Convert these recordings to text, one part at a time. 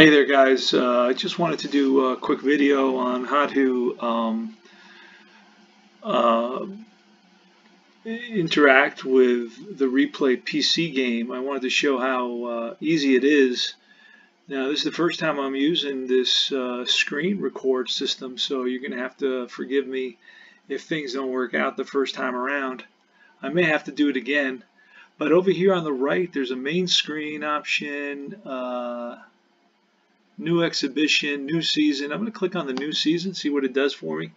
Hey there guys, uh, I just wanted to do a quick video on how to um, uh, interact with the Replay PC game. I wanted to show how uh, easy it is. Now this is the first time I'm using this uh, screen record system so you're going to have to forgive me if things don't work out the first time around. I may have to do it again but over here on the right there's a main screen option uh, new exhibition, new season. I'm going to click on the new season, see what it does for me.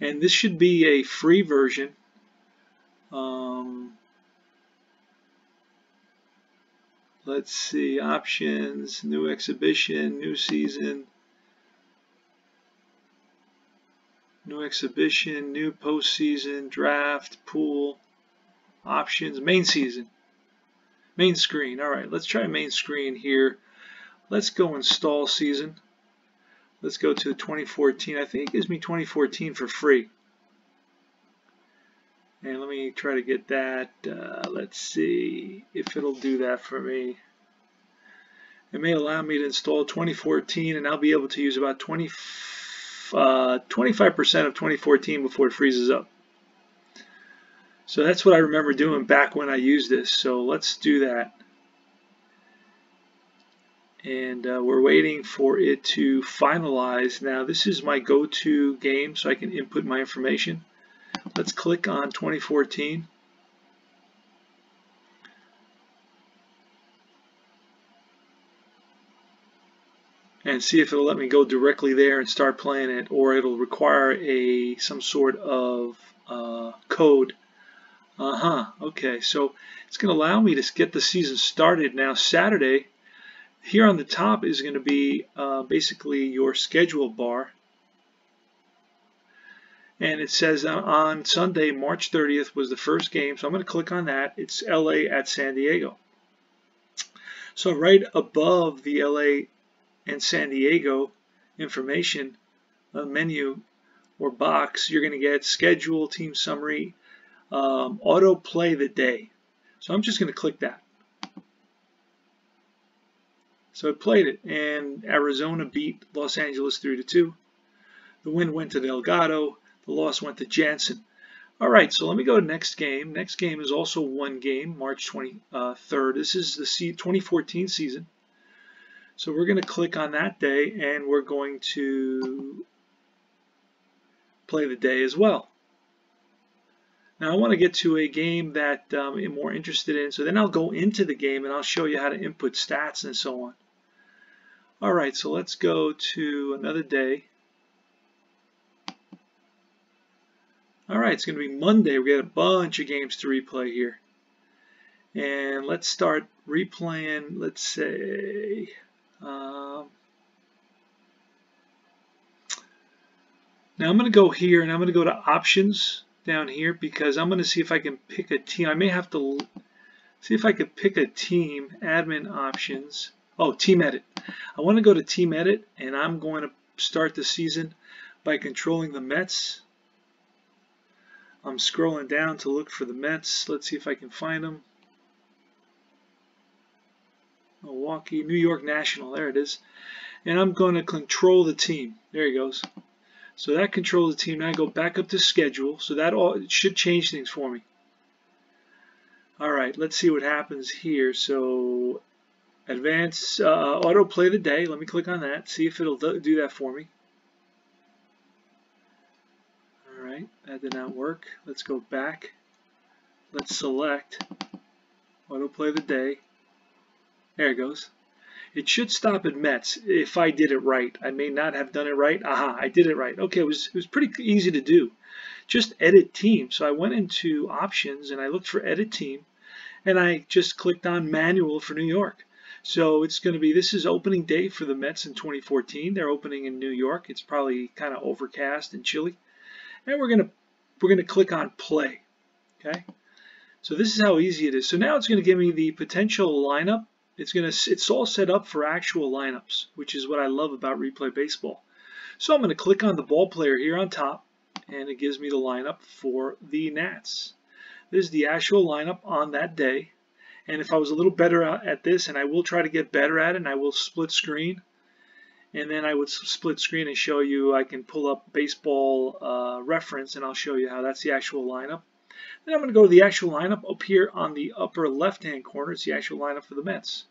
And this should be a free version. Um, let's see, options, new exhibition, new season, new exhibition, new postseason, draft, pool, options, main season, main screen. All right, let's try main screen here. Let's go install season. Let's go to 2014. I think it gives me 2014 for free. And let me try to get that. Uh, let's see if it'll do that for me. It may allow me to install 2014 and I'll be able to use about 20, 25% uh, of 2014 before it freezes up. So that's what I remember doing back when I used this. So let's do that and uh, we're waiting for it to finalize. Now this is my go-to game so I can input my information. Let's click on 2014. and see if it'll let me go directly there and start playing it or it'll require a some sort of uh, code uh-huh okay so it's going to allow me to get the season started now Saturday here on the top is going to be uh, basically your schedule bar. And it says uh, on Sunday, March 30th was the first game. So I'm going to click on that. It's LA at San Diego. So right above the LA and San Diego information uh, menu or box, you're going to get schedule, team summary, um, auto play the day. So I'm just going to click that. So I played it, and Arizona beat Los Angeles 3 to 2. The win went to Delgado. The loss went to Jansen. All right, so let me go to next game. Next game is also one game, March 23rd. This is the 2014 season. So we're going to click on that day, and we're going to play the day as well. Now I want to get to a game that um, I'm more interested in, so then I'll go into the game and I'll show you how to input stats and so on. All right, so let's go to another day. All right, it's going to be Monday. We got a bunch of games to replay here. And let's start replaying, let's say, um, now I'm going to go here and I'm going to go to options down here because I'm going to see if I can pick a team. I may have to see if I could pick a team, admin options. Oh, team edit. I want to go to team edit and I'm going to start the season by controlling the Mets. I'm scrolling down to look for the Mets. Let's see if I can find them. Milwaukee, New York National, there it is. And I'm going to control the team. There he goes. So that controls the team. Now I go back up to schedule. So that all should change things for me. All right, let's see what happens here. So Advanced uh, autoplay the day. Let me click on that. See if it'll do that for me. Alright, that did not work. Let's go back. Let's select autoplay the day. There it goes. It should stop at Mets if I did it right. I may not have done it right. Aha, I did it right. Okay, it was, it was pretty easy to do. Just edit team. So I went into options and I looked for edit team and I just clicked on manual for New York. So it's going to be, this is opening day for the Mets in 2014. They're opening in New York. It's probably kind of overcast and chilly. And we're going to, we're going to click on play. Okay. So this is how easy it is. So now it's going to give me the potential lineup. It's going to, it's all set up for actual lineups, which is what I love about replay baseball. So I'm going to click on the ball player here on top and it gives me the lineup for the Nats. This is the actual lineup on that day And if I was a little better at this, and I will try to get better at it, and I will split screen, and then I would split screen and show you, I can pull up baseball uh, reference and I'll show you how that's the actual lineup. Then I'm going to go to the actual lineup up here on the upper left hand corner. It's the actual lineup for the Mets.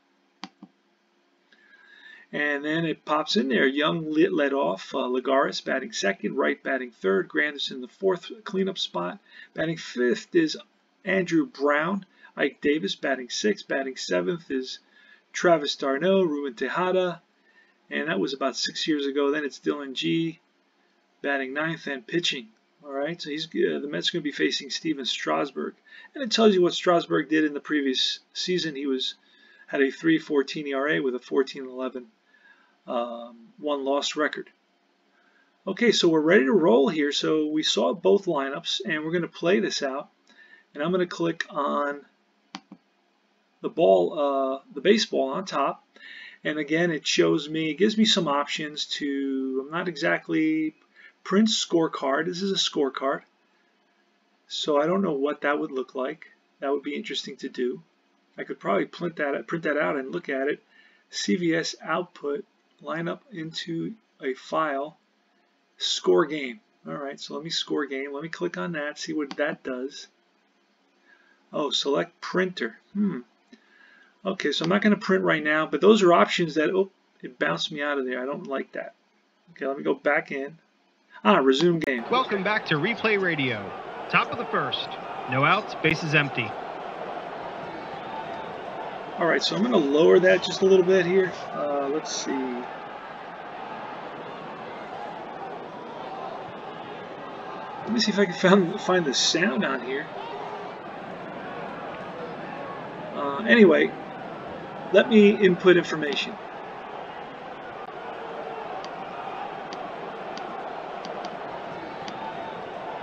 And then it pops in there. Young led off. Uh, Lagares batting second. Wright batting third. Granderson in the fourth cleanup spot. Batting fifth is Andrew Brown. Ike Davis batting sixth. Batting seventh is Travis d'Arnaud, Ruben Tejada and that was about six years ago. Then it's Dillon Gee, batting ninth and pitching. All right, so he's uh, the Mets are going to be facing Stephen Strasburg, and it tells you what Strasburg did in the previous season. He was had a 3.14 ERA with a 14.11 um, one loss record. Okay, so we're ready to roll here. So we saw both lineups, and we're going to play this out. And I'm going to click on the ball, uh, the baseball on top, and again, it shows me, it gives me some options to, I'm not exactly, print scorecard. This is a scorecard. So I don't know what that would look like. That would be interesting to do. I could probably print that, print that out and look at it. CVS output, line up into a file, score game. All right, so let me score game. Let me click on that, see what that does. Oh, select printer. Hmm. Okay, so I'm not going to print right now, but those are options that, oh, it bounced me out of there. I don't like that. Okay, let me go back in. Ah, resume game. Welcome back to Replay Radio. Top of the first. No outs, bases empty. All right, so I'm going to lower that just a little bit here. Uh, let's see. Let me see if I can find, find the sound on here. Uh, anyway, let me input information.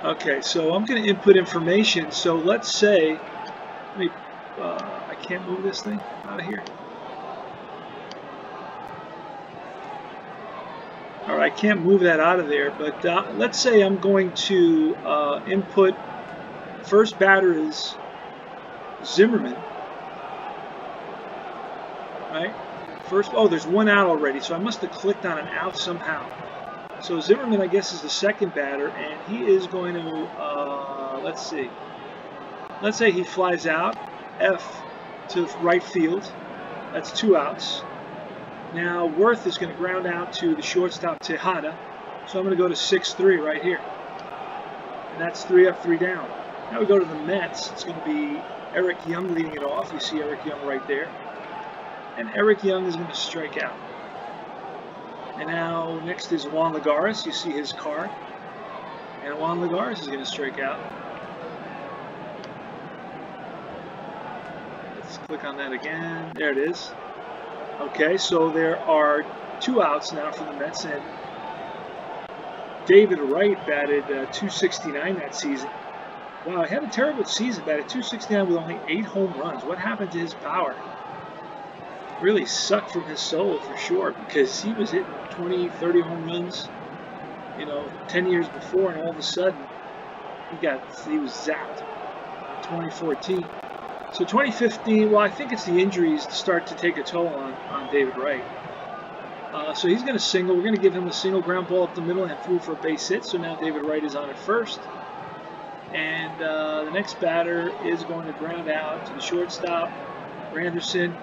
Okay, so I'm going to input information. So let's say, let me, uh, I can't move this thing out of here. All right, I can't move that out of there, but uh, let's say I'm going to uh, input, first batter is Zimmerman right? First, oh, there's one out already, so I must have clicked on an out somehow. So Zimmerman, I guess, is the second batter, and he is going to, uh, let's see. Let's say he flies out, F to right field. That's two outs. Now Werth is going to ground out to the shortstop Tejada. So I'm going to go to 6-3 right here. And that's three up, three down. Now we go to the Mets. It's going to be Eric Young leading it off. You see Eric Young right there and Eric Young is going to strike out. And now next is Juan Lagares. You see his card. And Juan Lagares is going to strike out. Let's click on that again. There it is. Okay, so there are two outs now for the Mets, and David Wright batted uh, 269 that season. Wow, he had a terrible season, batted 269 with only eight home runs. What happened to his power? Really sucked from his soul for sure because he was hitting 20, 30 home runs, you know, 10 years before, and all of a sudden he got he was zapped in 2014. So 2015, well, I think it's the injuries start to take a toll on, on David Wright. Uh, so he's going to single. We're going to give him a single ground ball up the middle and through for a base hit. So now David Wright is on at first. And uh, the next batter is going to ground out to the shortstop, Granderson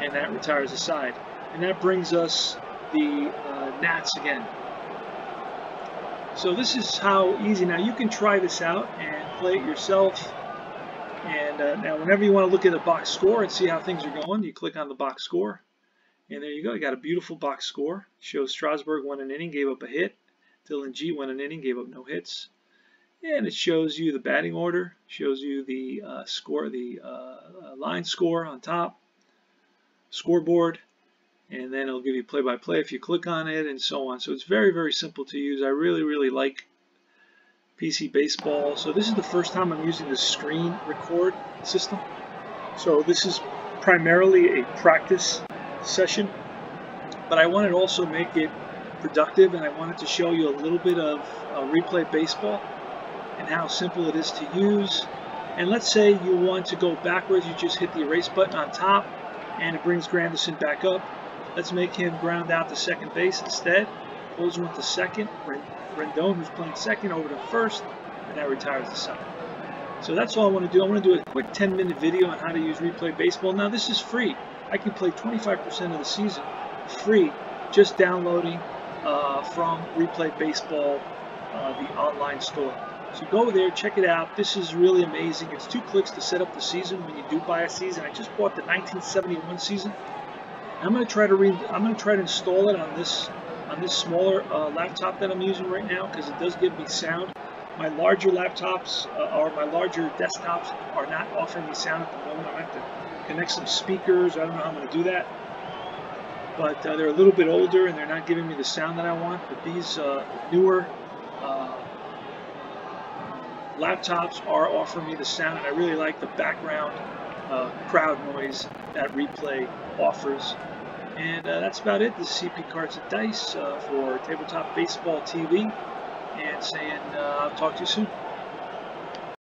and that retires the side. And that brings us the uh, Nats again. So this is how easy. Now you can try this out and play it yourself. And uh, now whenever you want to look at a box score and see how things are going, you click on the box score. And there you go. You got a beautiful box score. Shows Strasburg won an inning, gave up a hit. Dillon Gee won an inning, gave up no hits. And it shows you the batting order, shows you the uh, score, the uh, line score on top scoreboard and then it'll give you play-by-play -play if you click on it and so on. So it's very, very simple to use. I really, really like PC Baseball. So this is the first time I'm using the screen record system. So this is primarily a practice session, but I wanted to also make it productive and I wanted to show you a little bit of uh, replay baseball and how simple it is to use And let's say you want to go backwards, you just hit the erase button on top, and it brings Granderson back up. Let's make him ground out to second base instead. Pulls him to second. Rendon, who's playing second, over to first, and that retires the second. So that's all I want to do. I want to do a quick 10 minute video on how to use Replay Baseball. Now this is free. I can play 25% of the season free just downloading uh, from Replay Baseball, uh, the online store. So go there, check it out. This is really amazing. It's two clicks to set up the season when you do buy a season. I just bought the 1971 season. I'm going to try to read. I'm going to try to install it on this on this smaller uh, laptop that I'm using right now because it does give me sound. My larger laptops uh, or my larger desktops are not offering me sound at the moment. To have to connect some speakers. I don't know how I'm going to do that. But uh, they're a little bit older and they're not giving me the sound that I want. But these uh, newer laptops are offering me the sound and I really like the background uh, crowd noise that replay offers. And uh, that's about it. This is CP Cards and Dice uh, for Tabletop Baseball TV and saying uh, I'll talk to you soon.